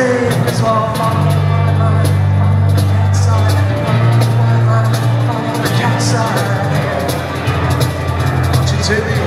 same as all Jimmy.